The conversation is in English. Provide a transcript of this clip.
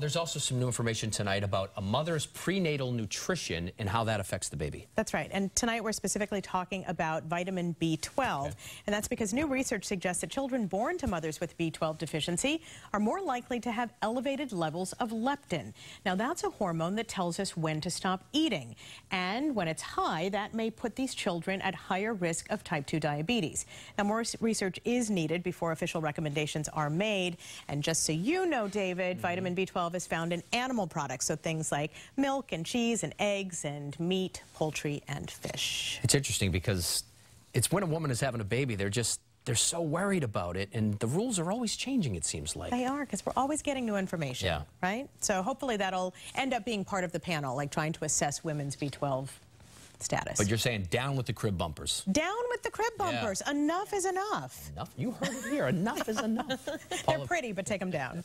There's also some new information tonight about a mother's prenatal nutrition and how that affects the baby. That's right. And tonight we're specifically talking about vitamin B12. Okay. And that's because new research suggests that children born to mothers with B12 deficiency are more likely to have elevated levels of leptin. Now, that's a hormone that tells us when to stop eating. And when it's high, that may put these children at higher risk of type 2 diabetes. Now, more research is needed before official recommendations are made. And just so you know, David, mm -hmm. vitamin B12 is found in animal products, so things like milk and cheese and eggs and meat, poultry and fish. It's interesting because it's when a woman is having a baby, they're just they're so worried about it, and the rules are always changing, it seems like. They are, because we're always getting new information, yeah. right? So hopefully that'll end up being part of the panel, like trying to assess women's B12 status. But you're saying down with the crib bumpers. Down with the crib bumpers. Yeah. Enough is enough. Enough? You heard it here. enough is enough. They're pretty, but take them down.